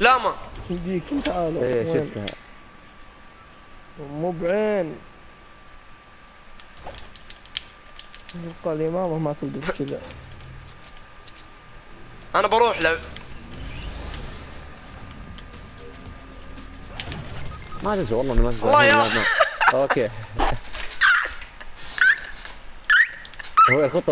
لاما يجيك تعال إيه شفتها. مو بعين. زرقاء الإمامة ما تبدأ كذا أنا بروح له. ما أدري والله إنه ما الله يا- أوكي. هو الخطة